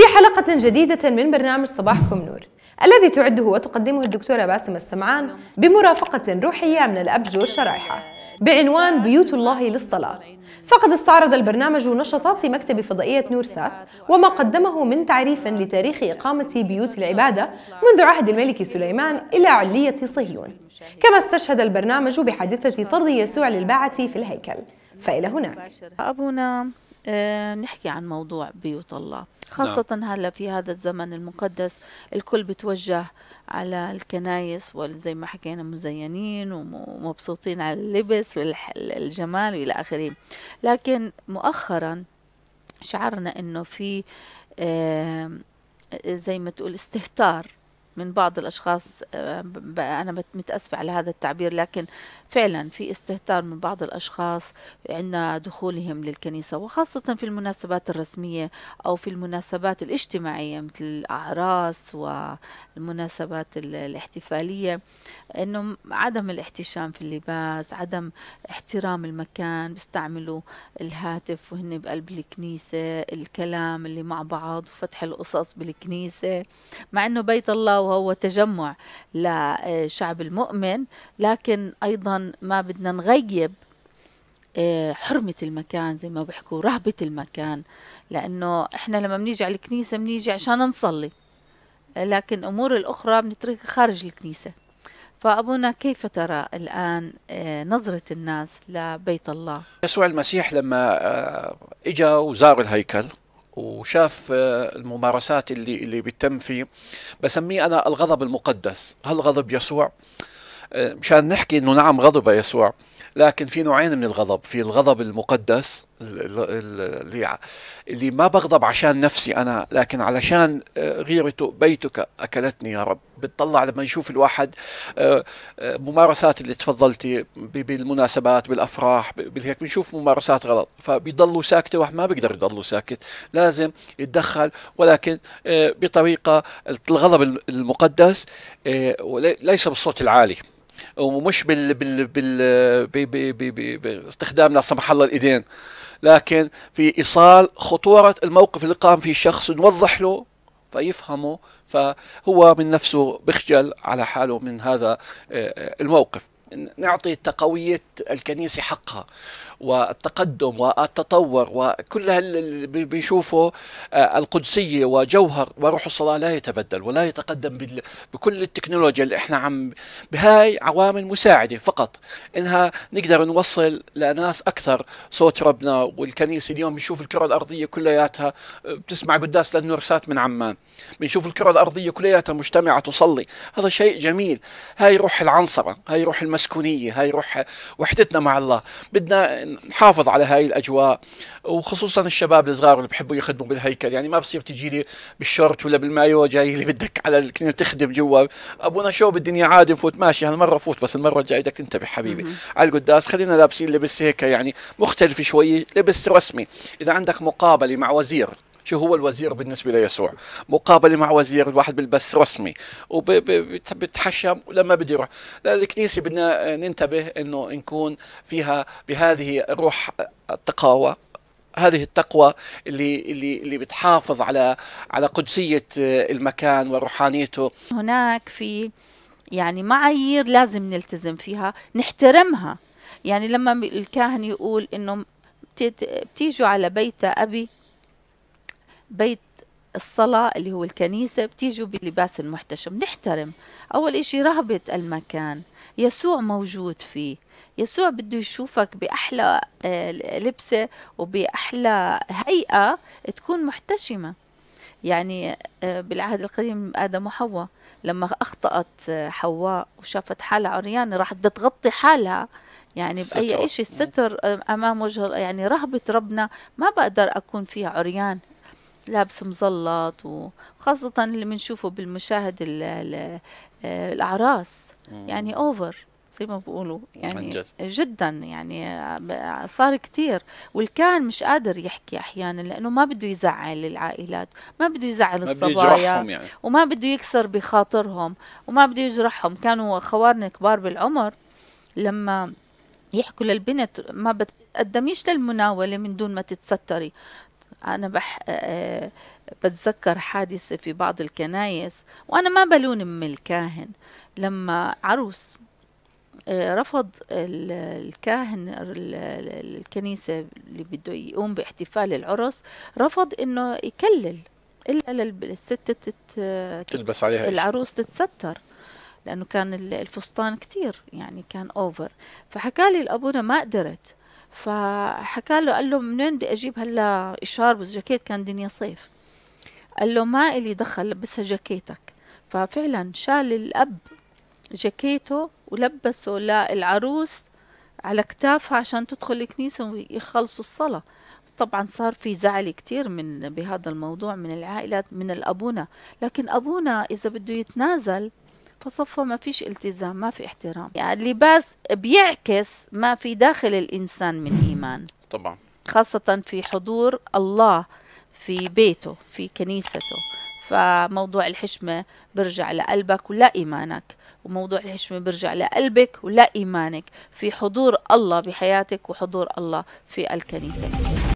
في حلقة جديدة من برنامج صباحكم نور الذي تعده وتقدمه الدكتورة باسم السمعان بمرافقة روحية من الأبج والشرائحة بعنوان بيوت الله للصلاة. فقد استعرض البرنامج نشاطات مكتب فضائية نور سات وما قدمه من تعريف لتاريخ إقامة بيوت العبادة منذ عهد الملك سليمان إلى علية صهيون. كما استشهد البرنامج بحادثة طرد يسوع للباعة في الهيكل. فإلى هناك. أبونا. آه، نحكي عن موضوع بيوت الله خاصة نعم. هلا في هذا الزمن المقدس الكل بتوجه على الكنايس وزي ما حكينا مزينين ومبسوطين على اللبس والجمال وإلى آخره لكن مؤخرا شعرنا إنه في آم، زي ما تقول استهتار من بعض الأشخاص آه، ب- ب- أنا مت- متأسفة على هذا التعبير لكن فعلا في استهتار من بعض الأشخاص عند دخولهم للكنيسة وخاصة في المناسبات الرسمية أو في المناسبات الاجتماعية مثل الأعراس والمناسبات ال- الاحتفالية. إنه م- عدم الاحتشام في اللباس عدم احترام المكان بيستعملوا الهاتف وهن بقلب الكنيسة الكلام اللي مع بعض وفتح القصص بالكنيسة مع إنه بيت الله وهو تجمع لشعب المؤمن لكن أيضا ما بدنا نغيب آه، حرمة المكان زي ما بيحكوا رهبة المكان لأنه إحنا لما بنيجي على الكنيسة بنيجي عشان نصلي لكن أمور الأخرى بنتركها خارج الكنيسة. فأبونا كيف ترى الآن آه، نظرة الناس لبيت الله؟ يسوع المسيح لما آه، إجا وزار الهيكل وشاف آه، الممارسات اللي اللي بتتم فيه. بسميه أنا الغضب المقدس. هل غضب يسوع؟ آه، مشان نحكي إنه نعم غضب يسوع لكن في نوعين من الغضب. في الغضب المقدس ال- ال- ال- اللي اللي ما بغضب عشان نفسي أنا لكن علشان آه، غيرته بيتك أكلتني يا رب. بتطلع لما يشوف الواحد آه، آه، ممارسات اللي تفضلتي بالمناسبات بالأفراح بالهيك بنشوف ممارسات غلط. فبيضلوا ساكتة واحد ما بيقدر يضلوا ساكت. لازم يتدخل ولكن بطريقة الغضب المقدس ليس بالصوت العالي. ومش بال بال بال باستخدام لا سمح الله الإيدين. لكن في إيصال خطورة الموقف اللي قام فيه الشخص نوضح له فيفهمه فهو من نفسه بخجل على حاله من هذا آه، الموقف. نعطي تقوية الكنيسة حقها. والتقدم والتطور وكل اللي بنشوفه آه، القدسية وجوهر وروح الصلاة لا يتبدل ولا يتقدم بكل التكنولوجيا اللي إحنا عم بهاي عوامل مساعدة فقط. إنها نقدر نوصل لناس أكثر. صوت ربنا والكنيسة اليوم بنشوف الكرة الأرضية كلياتها آه، بتسمع قداس للنورسات من عمان. بنشوف الكرة الأرضية كلياتها مجتمعة تصلي. هذا شيء جميل. هاي روح العنصرة هاي روح المسكونية هاي روح وحدتنا مع الله. بدنا نحافظ على هاي الأجواء وخصوصا الشباب الصغار اللي بحبوا يخدموا بالهيكل. يعني ما بصير تجي لي بالشورت ولا بالمايو جاي لي بدك على الكنيسة تخدم جوا. أبونا شو بالدنيا عادي نفوت. ماشي هالمرة فوت بس المرة الجاية بدك تنتبه حبيبي. على القداس خلينا لابسين لبس هيك يعني مختلف شوي لبس رسمي. إذا عندك مقابلة مع وزير شو هو الوزير بالنسبة ليسوع؟ مقابلة مع وزير الواحد بيلبس رسمي. وبتحشم ولما بده يروح. الكنيسة بدنا ننتبه إنه نكون فيها بهذه الروح التقاوى. هذه التقوى اللي اللي اللي بتحافظ على على قدسية المكان وروحانيته. هناك في يعني معايير لازم نلتزم فيها نحترمها. يعني لما الكاهن يقول إنه بت- بتيجوا على بيت أبي بيت الصلاة اللي هو الكنيسة بتيجوا بلباس محتشم نحترم. أول إشي رهبة المكان. يسوع موجود فيه. يسوع بده يشوفك بأحلى آه، لبسة وبأحلى هيئة تكون محتشمة. يعني آه، بالعهد القديم آدم وحواء لما أخطأت آه، حواء وشافت حالها عريانة راحت بدها تغطي حالها. يعني. بأي إشي الستر أمام وجه يعني رهبة ربنا ما بقدر أكون فيها عريان. لابس مزلط وخاصة اللي بنشوفه بالمشاهد ال- ال- آه، الأعراس يعني أوفر زي ما بيقولوا. يعني عن جد. جدا يعني صار كتير. والكان مش قادر يحكي أحيانا لأنه ما بده يزعل العائلات ما بده يزعل ما الصبايا يعني. وما بده يكسر بخاطرهم وما بده يجرحهم. كانوا خوارنا كبار بالعمر لما يحكوا للبنت ما بتقدميش للمناولة من دون ما تتستري. أنا بح بتذكر حادثة في بعض الكنايس وأنا ما بلون من الكاهن. لما عروس رفض الكاهن الكنيسة اللي بده يقوم باحتفال العرس رفض إنه يكلل إلا للست تلبس عليها العروس تتستر لأنه كان الفستان كتير يعني كان over فحكى لي الأبونا ما قدرت. فحكى له قال له من وين بدي أجيب هلا اشارب وجاكيت كان دنيا صيف. قال له ما إلي دخل لبسها جاكيتك. ففعلا شال الأب جاكيته ولبسه للعروس على كتافها عشان تدخل الكنيسة ويخلصوا الصلاة. طبعا صار في زعل كتير من بهذا الموضوع من العائلات من الأبونا. لكن أبونا إذا بده يتنازل فصفى ما فيش التزام ما في احترام. يعني اللباس بيعكس ما في داخل الإنسان من إيمان. طبعا. خاصة في حضور الله في بيته في كنيسته. فموضوع الحشمة برجع لقلبك ولا إيمانك. وموضوع الحشمة برجع لقلبك ولا إيمانك. في حضور الله بحياتك وحضور الله في الكنيسة.